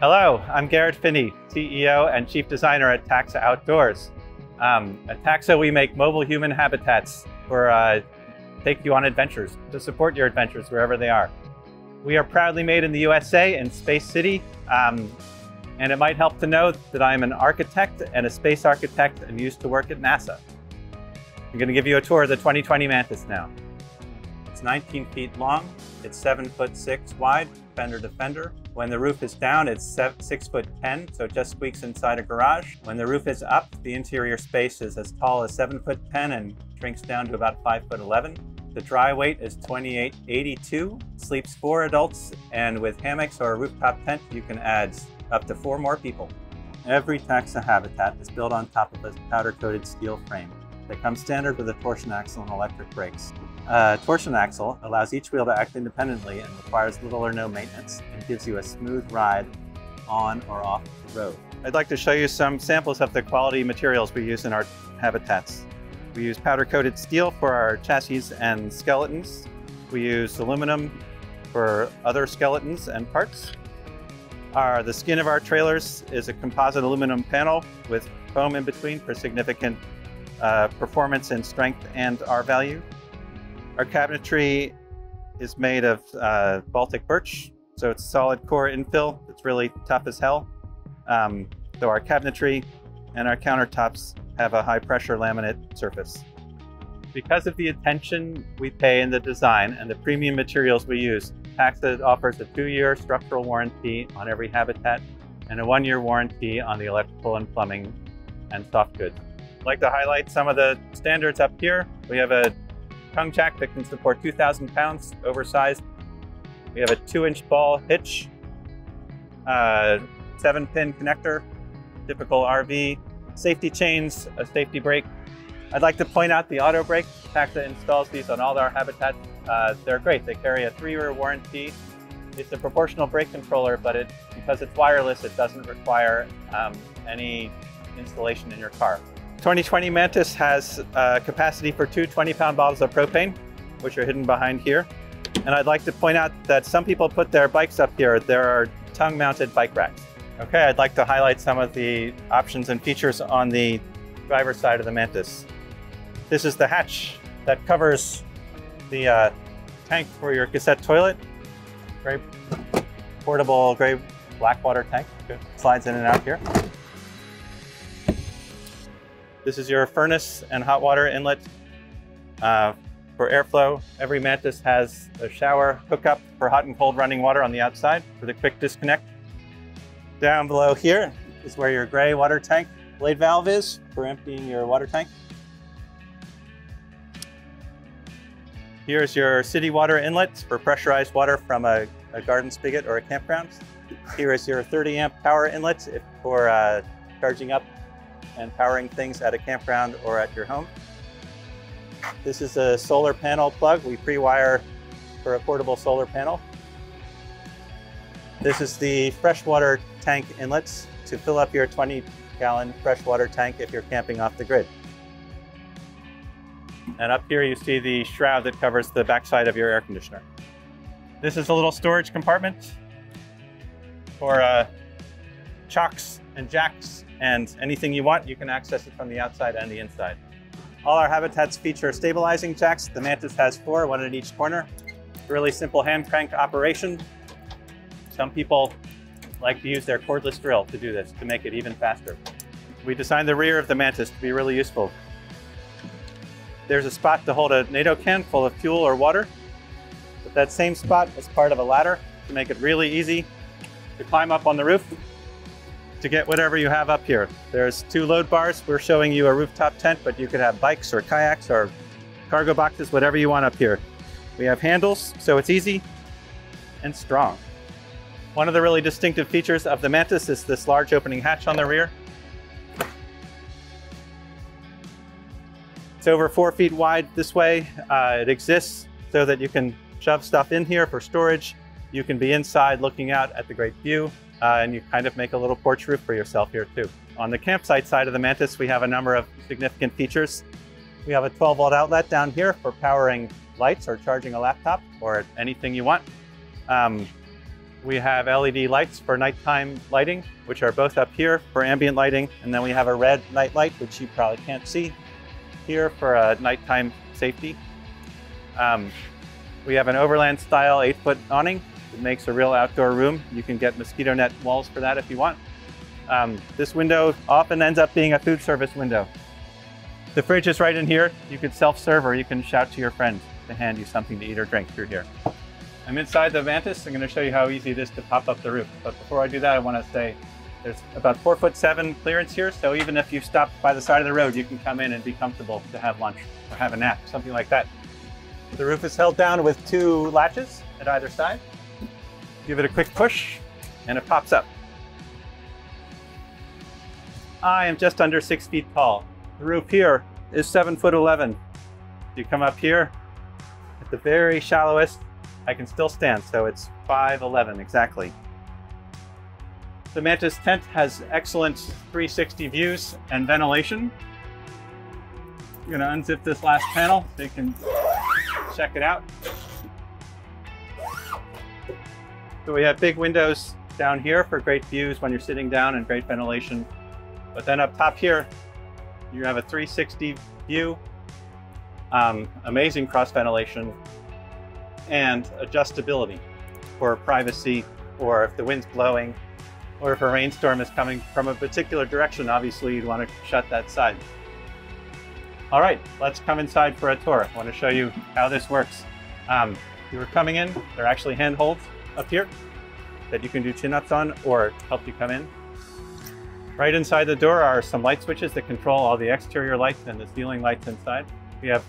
Hello, I'm Garrett Finney, CEO and Chief Designer at Taxa Outdoors. Um, at Taxa, we make mobile human habitats for uh, take you on adventures, to support your adventures wherever they are. We are proudly made in the USA in Space City, um, and it might help to know that I'm an architect and a space architect and used to work at NASA. I'm going to give you a tour of the 2020 Mantis now. It's 19 feet long, it's 7 foot 6 wide, fender to fender. When the roof is down, it's 6 foot 10, so it just squeaks inside a garage. When the roof is up, the interior space is as tall as 7 foot 10 and shrinks down to about 5 foot 11. The dry weight is 2882, sleeps four adults, and with hammocks or a rooftop tent, you can add up to four more people. Every taxa habitat is built on top of a powder-coated steel frame. They come standard with a torsion axle and electric brakes. A torsion axle allows each wheel to act independently and requires little or no maintenance and gives you a smooth ride on or off the road. I'd like to show you some samples of the quality materials we use in our habitats. We use powder-coated steel for our chassis and skeletons. We use aluminum for other skeletons and parts. Our, the skin of our trailers is a composite aluminum panel with foam in between for significant uh, performance and strength and R value. Our cabinetry is made of uh, Baltic birch, so it's solid core infill. It's really tough as hell. Um, so our cabinetry and our countertops have a high pressure laminate surface. Because of the attention we pay in the design and the premium materials we use, Taxa offers a two-year structural warranty on every habitat and a one-year warranty on the electrical and plumbing and soft goods. I'd like to highlight some of the standards up here. We have a tongue jack that can support 2,000 pounds, oversized. We have a two-inch ball hitch, uh, seven-pin connector, typical RV, safety chains, a safety brake. I'd like to point out the auto brake. Taxa installs these on all our habitats. Uh, they're great. They carry a three-year warranty. It's a proportional brake controller, but it, because it's wireless, it doesn't require um, any installation in your car. 2020 Mantis has uh, capacity for two 20-pound bottles of propane, which are hidden behind here. And I'd like to point out that some people put their bikes up here. There are tongue-mounted bike racks. Okay, I'd like to highlight some of the options and features on the driver's side of the Mantis. This is the hatch that covers the uh, tank for your cassette toilet. Very portable gray black water tank. Good. Slides in and out here. This is your furnace and hot water inlet uh, for airflow. Every Mantis has a shower hookup for hot and cold running water on the outside for the quick disconnect. Down below here is where your gray water tank blade valve is for emptying your water tank. Here's your city water inlet for pressurized water from a, a garden spigot or a campground. Here is your 30 amp power inlet for uh, charging up and powering things at a campground or at your home. This is a solar panel plug. We pre-wire for a portable solar panel. This is the freshwater tank inlets to fill up your 20 gallon freshwater tank if you're camping off the grid. And up here you see the shroud that covers the backside of your air conditioner. This is a little storage compartment for uh, chocks and jacks and anything you want, you can access it from the outside and the inside. All our habitats feature stabilizing jacks. The Mantis has four, one at each corner. Really simple hand crank operation. Some people like to use their cordless drill to do this, to make it even faster. We designed the rear of the Mantis to be really useful. There's a spot to hold a NATO can full of fuel or water. But that same spot is part of a ladder to make it really easy to climb up on the roof to get whatever you have up here. There's two load bars. We're showing you a rooftop tent, but you could have bikes or kayaks or cargo boxes, whatever you want up here. We have handles, so it's easy and strong. One of the really distinctive features of the Mantis is this large opening hatch on the rear. It's over four feet wide this way. Uh, it exists so that you can shove stuff in here for storage. You can be inside looking out at the great view, uh, and you kind of make a little porch roof for yourself here too. On the campsite side of the Mantis, we have a number of significant features. We have a 12 volt outlet down here for powering lights or charging a laptop or anything you want. Um, We have LED lights for nighttime lighting, which are both up here for ambient lighting. And then we have a red night light, which you probably can't see here for a nighttime safety. Um, we have an overland style eight foot awning. It makes a real outdoor room. You can get mosquito net walls for that if you want. Um, this window often ends up being a food service window. The fridge is right in here. You can self-serve or you can shout to your friend to hand you something to eat or drink through here. I'm inside the Mantis. I'm going to show you how easy it is to pop up the roof. But before I do that, I want to say there's about four foot seven clearance here. So even if you stop by the side of the road, you can come in and be comfortable to have lunch or have a nap, something like that. The roof is held down with two latches at either side. Give it a quick push and it pops up. I am just under six feet tall. The roof here is seven foot 11. You come up here at the very shallowest, I can still stand, so it's 5'11 exactly. The Mantis tent has excellent 360 views and ventilation. I'm gonna unzip this last panel so you can check it out. So we have big windows down here for great views when you're sitting down and great ventilation. But then up top here, you have a 360 view, um, amazing cross ventilation, and adjustability for privacy, or if the wind's blowing, or if a rainstorm is coming from a particular direction, obviously you'd want to shut that side. All right, let's come inside for a tour. I want to show you how this works. Um, you were coming in, there are actually handholds up here that you can do chin-ups on or help you come in. Right inside the door are some light switches that control all the exterior lights and the ceiling lights inside. We have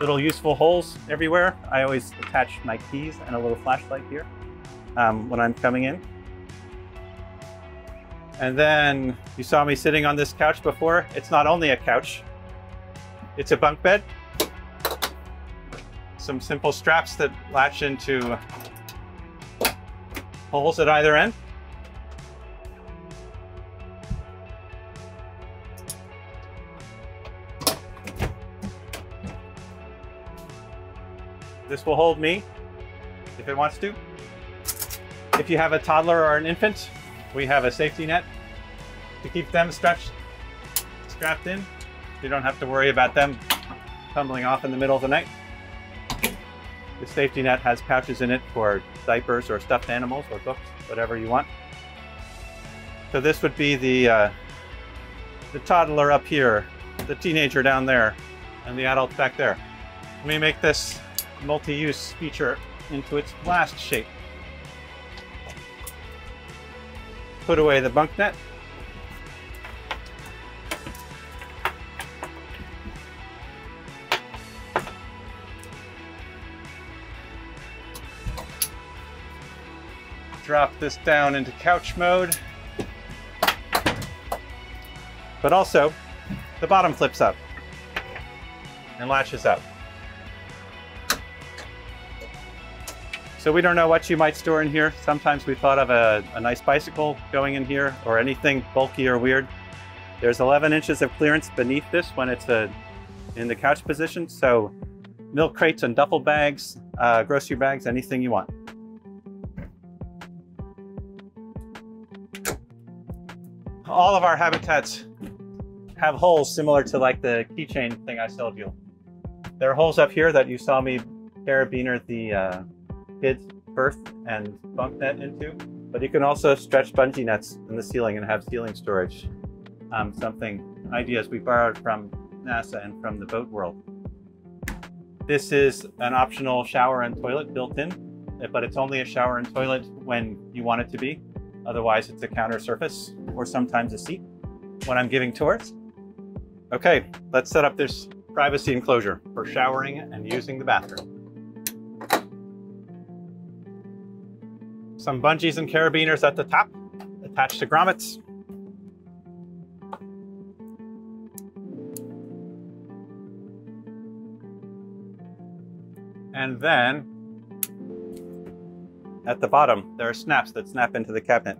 little useful holes everywhere. I always attach my keys and a little flashlight here um, when I'm coming in. And then you saw me sitting on this couch before. It's not only a couch, it's a bunk bed. Some simple straps that latch into holes at either end. This will hold me if it wants to. If you have a toddler or an infant, we have a safety net to keep them stretched, strapped in. You don't have to worry about them tumbling off in the middle of the night. The safety net has pouches in it for diapers or stuffed animals or books, whatever you want. So this would be the, uh, the toddler up here, the teenager down there, and the adult back there. Let me make this multi-use feature into its last shape. Put away the bunk net. Drop this down into couch mode. But also, the bottom flips up and latches up. So we don't know what you might store in here. Sometimes we thought of a, a nice bicycle going in here or anything bulky or weird. There's 11 inches of clearance beneath this when it's a, uh, in the couch position. So milk crates and duffel bags, uh, grocery bags, anything you want. All of our habitats have holes similar to like the keychain thing I showed you. There are holes up here that you saw me carabiner the uh, kids berth and bunk net into, but you can also stretch bungee nets in the ceiling and have ceiling storage. Um, something, ideas we borrowed from NASA and from the boat world. This is an optional shower and toilet built in, but it's only a shower and toilet when you want it to be. Otherwise, it's a counter surface or sometimes a seat when I'm giving tours. Okay, let's set up this privacy enclosure for showering and using the bathroom. Some bungees and carabiners at the top, attached to grommets. And then at the bottom, there are snaps that snap into the cabinet.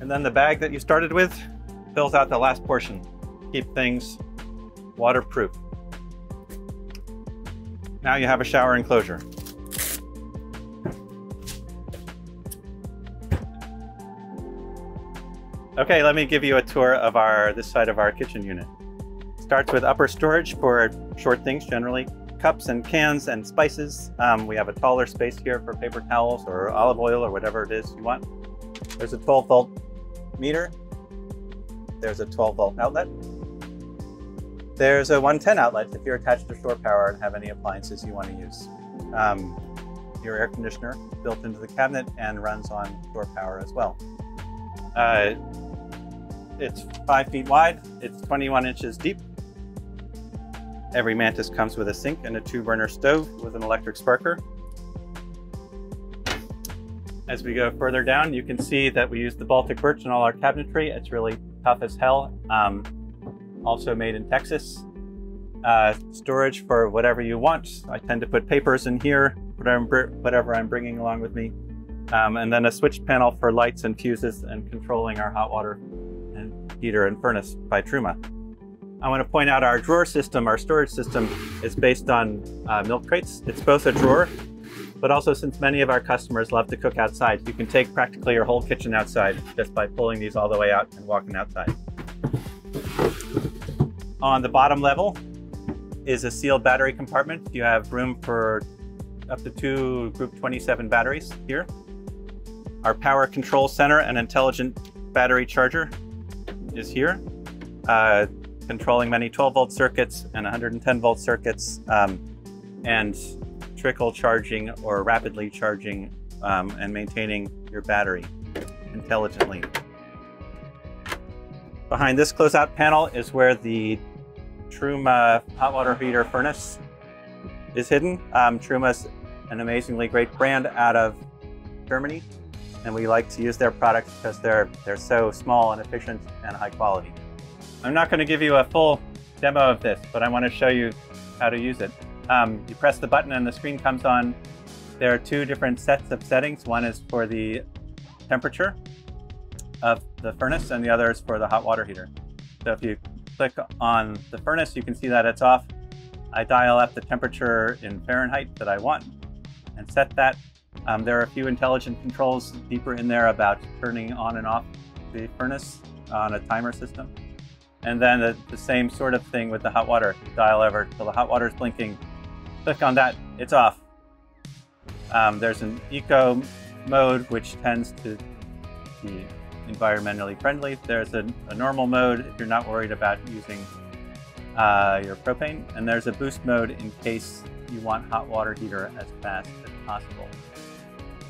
And then the bag that you started with fills out the last portion. Keep things waterproof. Now you have a shower enclosure. Okay, let me give you a tour of our this side of our kitchen unit. Starts with upper storage for short things, generally cups and cans and spices. Um, we have a taller space here for paper towels or olive oil or whatever it is you want. There's a 12 volt meter. There's a 12 volt outlet. There's a 110 outlet if you're attached to shore power and have any appliances you want to use. Um, your air conditioner built into the cabinet and runs on shore power as well. Uh, it's five feet wide, it's 21 inches deep. Every Mantis comes with a sink and a two burner stove with an electric sparker. As we go further down, you can see that we use the Baltic birch in all our cabinetry. It's really tough as hell. Um, also made in Texas. Uh, storage for whatever you want. I tend to put papers in here, whatever I'm bringing along with me. Um, and then a switch panel for lights and fuses and controlling our hot water and heater and furnace by Truma. I want to point out our drawer system, our storage system, is based on uh, milk crates. It's both a drawer, but also since many of our customers love to cook outside, you can take practically your whole kitchen outside just by pulling these all the way out and walking outside. On the bottom level is a sealed battery compartment. You have room for up to two Group 27 batteries here. Our power control center and intelligent battery charger is here. Uh, controlling many 12 volt circuits and 110 volt circuits um, and trickle charging or rapidly charging um, and maintaining your battery intelligently. Behind this closeout panel is where the Truma hot water heater furnace is hidden. Um, Truma's an amazingly great brand out of Germany, and we like to use their products because they're they're so small and efficient and high quality. I'm not going to give you a full demo of this, but I want to show you how to use it. Um, you press the button and the screen comes on. There are two different sets of settings. One is for the temperature of the furnace and the other is for the hot water heater. So if you click on the furnace, you can see that it's off. I dial up the temperature in Fahrenheit that I want and set that. Um, there are a few intelligent controls deeper in there about turning on and off the furnace on a timer system. And then the, the, same sort of thing with the hot water. Dial over till the hot water is blinking. Click on that, it's off. Um, there's an eco mode, which tends to be environmentally friendly. There's a, a normal mode if you're not worried about using uh, your propane. And there's a boost mode in case you want hot water heater as fast as possible.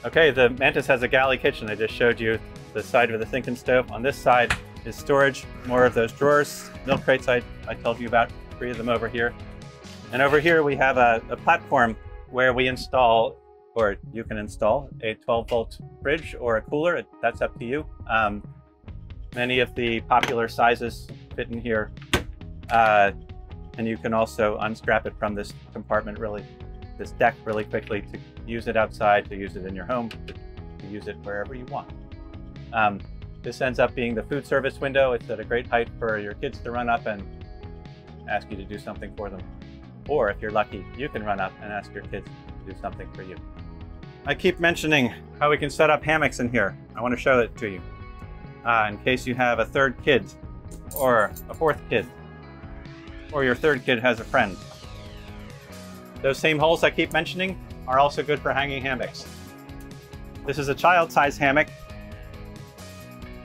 Okay, the Mantis has a galley kitchen. I just showed you the side with the sink and stove. On this side, is storage, more of those drawers, milk crates I, I told you about, three of them over here. And over here we have a, a platform where we install, or you can install, a 12 volt fridge or a cooler, that's up to you. Um, many of the popular sizes fit in here. Uh, and you can also unstrap it from this compartment really, this deck really quickly to use it outside, to use it in your home, to, to use it wherever you want. Um, this ends up being the food service window. It's at a great height for your kids to run up and ask you to do something for them. Or if you're lucky, you can run up and ask your kids to do something for you. I keep mentioning how we can set up hammocks in here. I want to show it to you. Uh, in case you have a third kid or a fourth kid or your third kid has a friend. Those same holes I keep mentioning are also good for hanging hammocks. This is a child-size hammock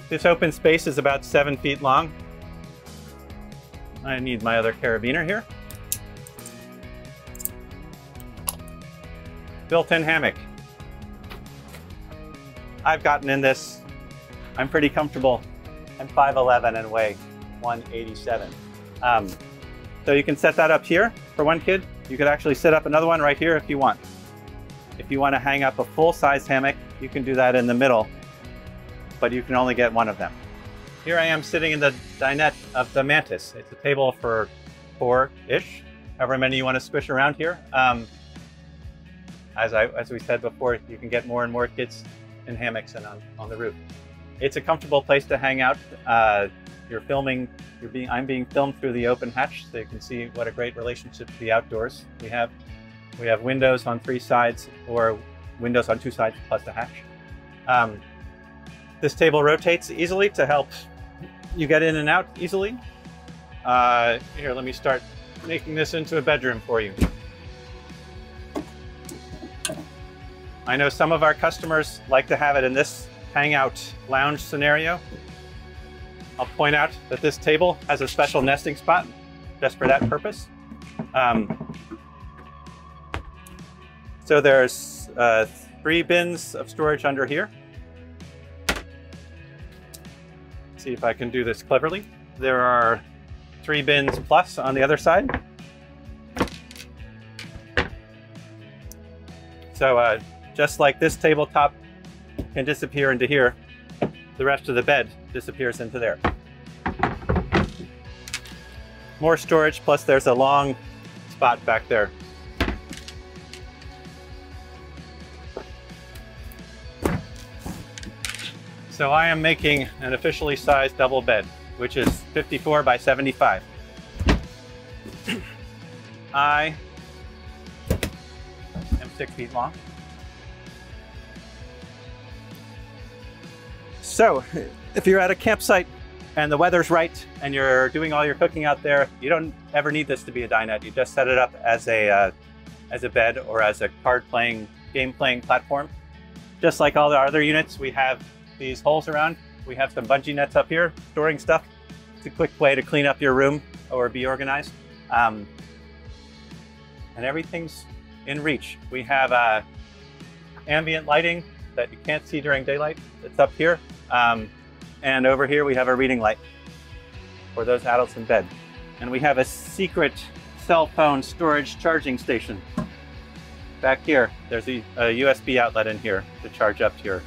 this open space is about seven feet long. I need my other carabiner here. Built-in hammock. I've gotten in this. I'm pretty comfortable. I'm 5'11 and weigh 187. Um, so you can set that up here for one kid. You could actually set up another one right here if you want. If you want to hang up a full-size hammock, you can do that in the middle but you can only get one of them. Here I am sitting in the dinette of the Mantis. It's a table for four-ish, however many you want to squish around here. Um, as, I, as we said before, you can get more and more kids in hammocks and on, on the roof. it's a comfortable place to hang out. Uh, you're filming, you're being, I'm being filmed through the open hatch, so you can see what a great relationship to the outdoors we have. We have windows on three sides, or windows on two sides plus the hatch. Um, this table rotates easily to help you get in and out easily. Uh, here, let me start making this into a bedroom for you. I know some of our customers like to have it in this hangout lounge scenario. I'll point out that this table has a special nesting spot just for that purpose. Um, so there's uh, three bins of storage under here. see if I can do this cleverly. There are three bins plus on the other side. So uh, just like this tabletop can disappear into here, the rest of the bed disappears into there. More storage, plus there's a long spot back there. So I am making an officially sized double bed, which is 54 by 75. I am six feet long. So if you're at a campsite and the weather's right and you're doing all your cooking out there, you don't ever need this to be a dinette. You just set it up as a, uh, as a bed or as a card playing, game playing platform. Just like all the other units, we have these holes around. We have some bungee nets up here storing stuff. It's a quick way to clean up your room or be organized. Um, and everything's in reach. We have uh, ambient lighting that you can't see during daylight. It's up here. Um, and over here we have a reading light for those adults in bed. And we have a secret cell phone storage charging station. Back here, there's a, a USB outlet in here to charge up to your